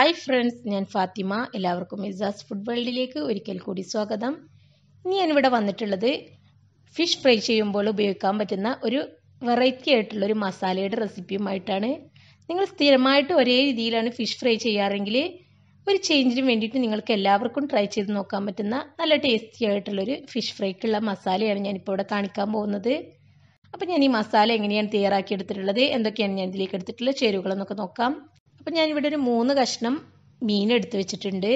Hi friends ഞാൻ ഫാത്തിമ. എല്ലാവർക്കും Izas food വേൾഡിലേക്ക് ഒരിക്കൽ കൂടി സ്വാഗതം. ഇനി ഞാനിവിടെ വന്നിട്ടുള്ളത് ഫിഷ് ഫ്രൈ ചെയ്യുമ്പോൾ ഉപയോഗിക്കാൻ പറ്റുന്ന ഒരു വെറൈറ്റി ആയിട്ടുള്ള ഒരു മസാലയുടെ റെസിപ്പിയുമായിട്ടാണ് നിങ്ങൾ സ്ഥിരമായിട്ട് ഒരേ രീതിയിലാണ് ഫിഷ് ഫ്രൈ ചെയ്യാറെങ്കിൽ ഒരു ചേഞ്ചിന് വേണ്ടിയിട്ട് നിങ്ങൾക്ക് എല്ലാവർക്കും ട്രൈ ചെയ്ത് നോക്കാൻ പറ്റുന്ന നല്ല ടേസ്റ്റി ആയിട്ടുള്ളൊരു ഫിഷ് ഫ്രൈക്കുള്ള മസാലയാണ് ഞാനിപ്പോൾ ഇവിടെ കാണിക്കാൻ പോകുന്നത്. അപ്പോൾ ഞാൻ ഈ മസാല എങ്ങനെയാണ് തയ്യാറാക്കി എടുത്തിട്ടുള്ളത് എന്തൊക്കെയാണ് ഞാൻ ഇതിലേക്ക് എടുത്തിട്ടുള്ള ചേരുവകളെന്നൊക്കെ നോക്കാം. അപ്പോൾ ഞാനിവിടെ ഒരു മൂന്ന് കഷ്ണം മീൻ എടുത്ത് വെച്ചിട്ടുണ്ട്.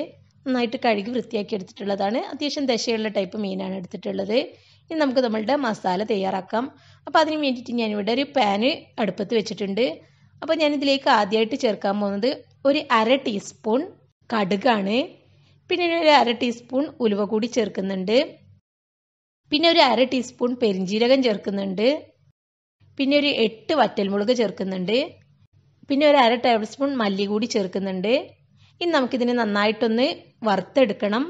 നന്നായിട്ട് കഴുകി വൃത്തിയാക്കി എടുത്തിട്ടുള്ളതാണ്. അത്യാവശ്യം ദശയുള്ള ടൈപ്പ് മീനാണ് എടുത്തിട്ടുള്ളത്. ഇനി നമുക്ക് നമ്മളുടെ മസാല തയ്യാറാക്കാം. അപ്പോൾ അതിന് വേണ്ടിയിട്ട് ഞാനിവിടെ ഒരു പാന് അടുപ്പത്ത് വെച്ചിട്ടുണ്ട്. അപ്പോൾ ഞാനിതിലേക്ക് ആദ്യമായിട്ട് ചേർക്കാൻ പോകുന്നത് ഒരു അര ടീസ്പൂൺ കടുകാണ്. പിന്നെ ഒരു അര ടീസ്പൂൺ ഉലുവ കൂടി ചേർക്കുന്നുണ്ട്. പിന്നെ ഒരു അര ടീസ്പൂൺ പെരിഞ്ജീരകം ചേർക്കുന്നുണ്ട്. പിന്നെ ഒരു എട്ട് വറ്റൽമുളക് ചേർക്കുന്നുണ്ട്. പിന്നെ ഒരു അര ടേബിൾ സ്പൂൺ മല്ലി കൂടി ചേർക്കുന്നുണ്ട്. ഇനി നമുക്കിതിനെ നന്നായിട്ടൊന്ന് വറുത്തെടുക്കണം.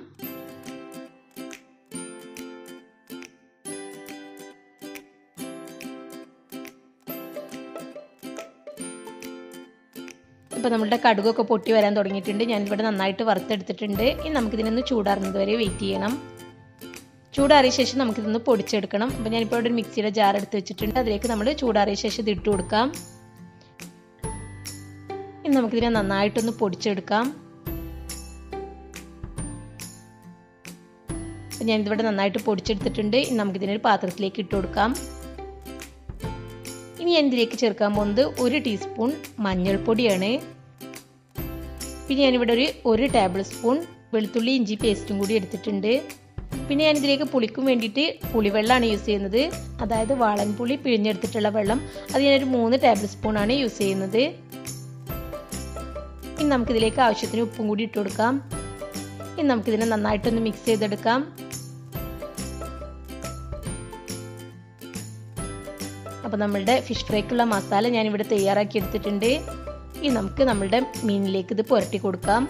ഇപ്പോൾ നമ്മുടെ കടുകൊക്കെ പൊട്ടി വരാൻ തുടങ്ങിയിട്ടുണ്ട്. ഞാനിവിടെ നന്നായിട്ട് വറുത്തെടുത്തിട്ടുണ്ട്. ഇനി നമുക്കിതിനൊന്ന് ചൂടാറുന്നത് വരെ വെയിറ്റ് ചെയ്യണം. ചൂടാറിയ ശേഷം നമുക്കിതൊന്ന് പൊടിച്ചെടുക്കണം. അപ്പോൾ ഞാനിപ്പോൾ ഇവിടെ ഒരു മിക്സിയുടെ ജാർ എടുത്ത് വെച്ചിട്ടുണ്ട്. അതിലേക്ക് നമ്മൾ ചൂടാറിയ ശേഷം ഇത് ഇട്ട് കൊടുക്കാം. ഇനി നമുക്കിതിനെ നന്നായിട്ടൊന്ന് പൊടിച്ചെടുക്കാം. അപ്പം ഞാനിതിവിടെ നന്നായിട്ട് പൊടിച്ചെടുത്തിട്ടുണ്ട്. ഇനി നമുക്കിതിനൊരു പാത്രത്തിലേക്ക് ഇട്ട് കൊടുക്കാം. ഇനി ഞാൻ ഇതിലേക്ക് ചേർക്കാൻ പോകുന്നത് ഒരു ടീസ്പൂൺ മഞ്ഞൾപ്പൊടിയാണ്. പിന്നെ ഞാനിവിടെ ഒരു ഒരു ടേബിൾ സ്പൂൺ വെളുത്തുള്ളി ഇഞ്ചി പേസ്റ്റും കൂടി എടുത്തിട്ടുണ്ട്. പിന്നെ ഞാൻ ഇതിലേക്ക് പുളിക്കും വേണ്ടിയിട്ട് പുളിവെള്ളമാണ് യൂസ് ചെയ്യുന്നത്. അതായത് വാളൻപുളി പിഴിഞ്ഞെടുത്തിട്ടുള്ള വെള്ളം. അത് ഞാനൊരു മൂന്ന് ടേബിൾ സ്പൂണാണ് യൂസ് ചെയ്യുന്നത്. ഇനി നമുക്കിതിലേക്ക് ആവശ്യത്തിന് ഉപ്പും കൂടി ഇട്ട് കൊടുക്കാം. ഇനി നമുക്കിതിനെ നന്നായിട്ടൊന്ന് മിക്സ് ചെയ്തെടുക്കാം. അപ്പോൾ നമ്മളുടെ ഫിഷ് ഫ്രൈക്കുള്ള മസാല ഞാൻ ഞാനിവിടെ തയ്യാറാക്കി എടുത്തിട്ടുണ്ട്. ഇനി നമുക്ക് നമ്മളുടെ മീനിലേക്ക് ഇത് പുരട്ടി കൊടുക്കാം.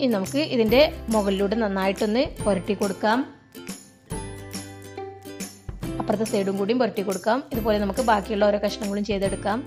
ഇനി നമുക്ക് ഇതിന്റെ മുകളിലൂടെ നന്നായിട്ടൊന്ന് പുരട്ടി കൊടുക്കാം. അപ്പുറത്തെ സൈഡും കൂടിയും പുരട്ടി കൊടുക്കാം. ഇതുപോലെ നമുക്ക് ബാക്കിയുള്ള ഓരോ കഷ്ണങ്ങളും ചെയ്തെടുക്കാം.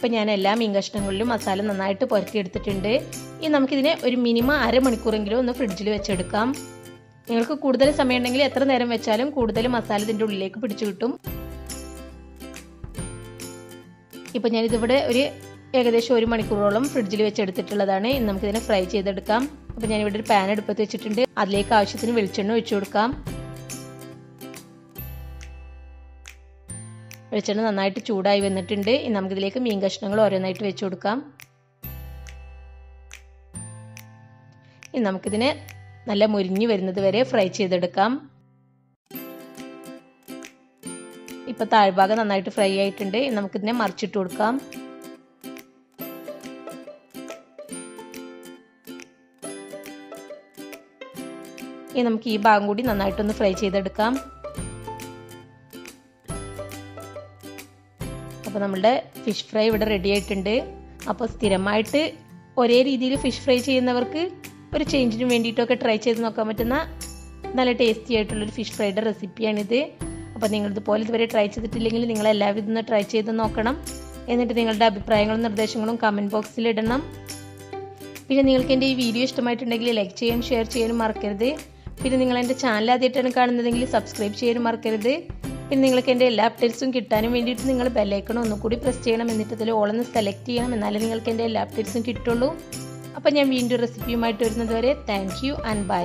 ഇപ്പം ഞാൻ എല്ലാ മീൻ കഷ്ണങ്ങളിലും മസാല നന്നായിട്ട് പുരട്ടി എടുത്തിട്ടുണ്ട് ഇനി നമുക്കിതിനെ ഒരു മിനിമം അരമണിക്കൂറെങ്കിലും ഒന്ന് ഫ്രിഡ്ജിൽ വെച്ചെടുക്കാം. നിങ്ങൾക്ക് കൂടുതൽ സമയം ഉണ്ടെങ്കിൽ എത്ര നേരം വെച്ചാലും കൂടുതൽ മസാല ഇതിന്റെ ഉള്ളിലേക്ക് പിടിച്ചു കിട്ടും. ഇപ്പം ഞാനിതിവിടെ ഒരു ഏകദേശം ഒരു മണിക്കൂറോളം ഫ്രിഡ്ജിൽ വെച്ചെടുത്തിട്ടുള്ളതാണ്. ഇനി നമുക്കിതിനെ ഫ്രൈ ചെയ്തെടുക്കാം. അപ്പം ഞാനിവിടെ ഒരു പാൻ എടുപ്പത്ത് വെച്ചിട്ടുണ്ട്. അതിലേക്ക് ആവശ്യത്തിന് വെളിച്ചെണ്ണ ഒഴിച്ചു കൊടുക്കാം. വെളിച്ചെണ്ണ നന്നായിട്ട് ചൂടായി വന്നിട്ടുണ്ട്. നമുക്കിതിലേക്ക് മീൻ കഷ്ണങ്ങൾ ഓരോന്നായിട്ട് വെച്ച് കൊടുക്കാം. ഇനി നമുക്കിതിനെ നല്ല മുരിഞ്ഞു വരുന്നത് വരെ ഫ്രൈ ചെയ്തെടുക്കാം. ഇപ്പൊ താഴ്ഭാഗം നന്നായിട്ട് ഫ്രൈ ആയിട്ടുണ്ട്. നമുക്കിതിനെ മറിച്ചിട്ട് കൊടുക്കാം. ഇനി നമുക്ക് ഈ ഭാഗം കൂടി നന്നായിട്ടൊന്ന് ഫ്രൈ ചെയ്തെടുക്കാം. അപ്പോൾ നമ്മളുടെ ഫിഷ് ഫ്രൈ ഇവിടെ റെഡി ആയിട്ടുണ്ട്. അപ്പോൾ സ്ഥിരമായിട്ട് ഒരേ രീതിയിൽ ഫിഷ് ഫ്രൈ ചെയ്യുന്നവർക്ക് ഒരു ചേഞ്ചിന് വേണ്ടിയിട്ടൊക്കെ ട്രൈ ചെയ്ത് നോക്കാൻ പറ്റുന്ന നല്ല ടേസ്റ്റി ആയിട്ടുള്ളൊരു ഫിഷ് ഫ്രൈയുടെ റെസിപ്പിയാണിത് അപ്പോൾ നിങ്ങൾ ഇതുപോലെ ഇതുവരെ ട്രൈ ചെയ്തിട്ടില്ലെങ്കിൽ നിങ്ങൾ എല്ലാവരും ട്രൈ ചെയ്ത് നോക്കണം. എന്നിട്ട് നിങ്ങളുടെ അഭിപ്രായങ്ങളും നിർദ്ദേശങ്ങളും കമന്റ് ബോക്സിൽ ഇടണം. പിന്നെ നിങ്ങൾക്ക് എന്റെ ഈ വീഡിയോ ഇഷ്ടമായിട്ടുണ്ടെങ്കിൽ ലൈക്ക് ചെയ്യാനും ഷെയർ ചെയ്യാനും മറക്കരുത്. പിന്നെ നിങ്ങൾ എന്റെ ചാനൽ ആദ്യമായിട്ടാണ് കാണുന്നതെങ്കിൽ സബ്സ്ക്രൈബ് ചെയ്യാനും മറക്കരുത്. പിന്നെ നിങ്ങൾക്ക് എന്റെ എല്ലാ അപ്ഡേറ്റ്സും കിട്ടാനും വേണ്ടിയിട്ട് നിങ്ങൾ ബെല്ലൈക്കണം ഒന്നുകൂടി പ്രസ് ചെയ്യണം എന്നിട്ട് അതിൽ ഓളൊന്ന് സെലക്ട് ചെയ്യണം എന്നാലേ നിങ്ങൾക്ക് എന്റെ എല്ലാ അപ്ഡേറ്റ്സും കിട്ടുള്ളൂ. അപ്പോൾ ഞാൻ വീണ്ടും റെസിപ്പിയുമായിട്ട് വരുന്നത് വരെ താങ്ക് യു ആൻഡ് ബൈ